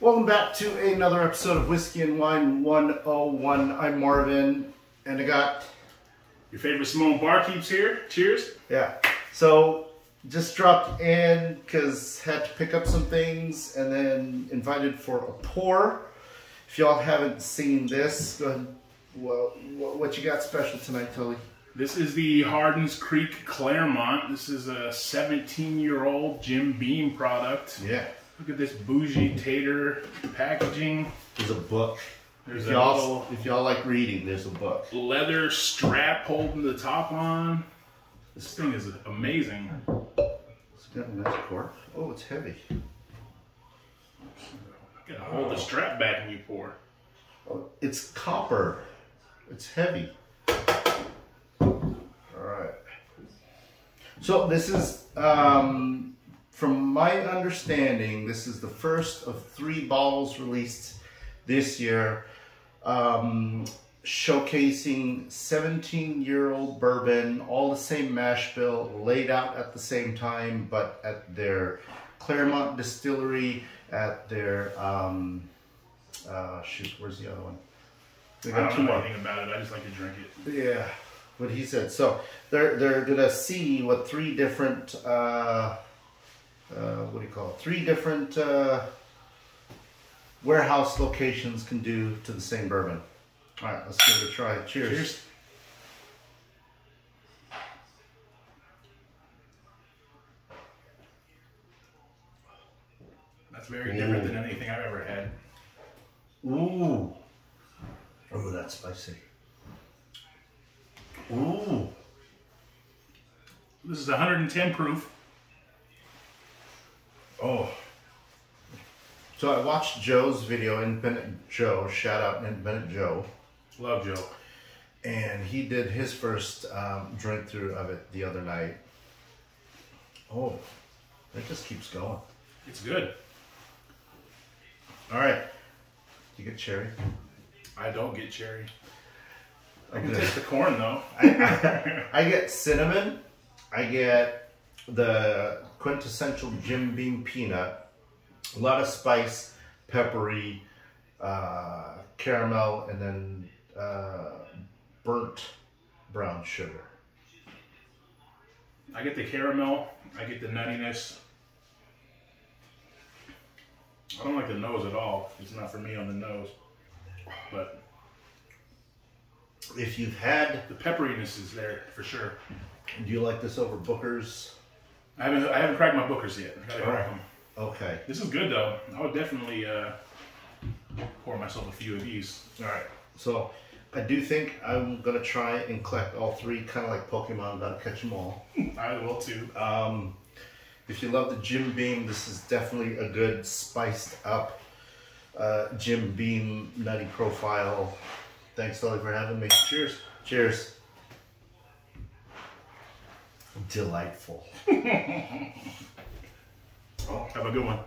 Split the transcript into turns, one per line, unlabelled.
Welcome back to another episode of Whiskey and Wine 101. I'm Marvin, and I got
Your favorite Samoan Barkeep's here. Cheers.
yeah. So just dropped in because had to pick up some things, and then invited for a pour. If y'all haven't seen this, go ahead. Well, what you got special tonight, Tully?
This is the Hardin's Creek Clermont. This is a 17-year-old Jim Beam product.
Yeah,
Look at this bougie tater packaging.
there's a book.
There's
If
a
y'all,
little
if y'all like reading, there's a book.
leather strap holding the top on. This thing is amazing.
It's got a nice cork. Oh, it's heavy.
You gotta hold the strap back when you pour.
Oh, it's copper. It's heavy. All right. So this is, um, from my understanding, this is the first of three bottles released this year, um, showcasing 17-year-old bourbon, all the same mash bill, laid out at the same time, but at their Clermont Distillery, at their um, uh, shoot, where's the other one? We
I don't know
more.
anything about it. I just like to drink it.
Yeah, what he said. So they're they're gonna see what three different uh, uh, what do you call it? Three different uh, warehouse locations can do to the same bourbon. All right, let's give it a try. Cheers.
Cheers. That's very different than anything I've ever had.
Ooh. Oh, that's spicy. Ooh.
This is 110 proof.
Oh. So I watched Joe's video, Independent Joe. Shout out Independent Joe.
Love Joe.
and he did his first um, drink through of it the other night. Oh, it just keeps going.
It's good.
All right, you get cherry.
I don't get cherry. I can taste the corn though.
I get cinnamon. I get the quintessential Jim Beam peanut. A lot of spice, peppery, uh, caramel, and then uh, burnt brown sugar.
I get the caramel. I get the nuttiness. I don't like the nose at all. It's not for me on the nose. But
If you've had,
the pepperiness is there for sure.
do you like this over Booker's?
I haven't I haven't cracked my Booker's yet. I gotta
Oh.
crack them.
Okay.
This is good though. I would definitely uh, pour myself a few of these.
All right. So I do think I'm gonna try and collect all three, kind of like Pokemon. Gotta catch them all.
I will too.
Um, if you love the Jim Beam, this is definitely a good spiced up uh, Jim Beam nutty profile. Thanks, Dolly, for having me.
Cheers.
Cheers. Delightful.
Oh, have a good one.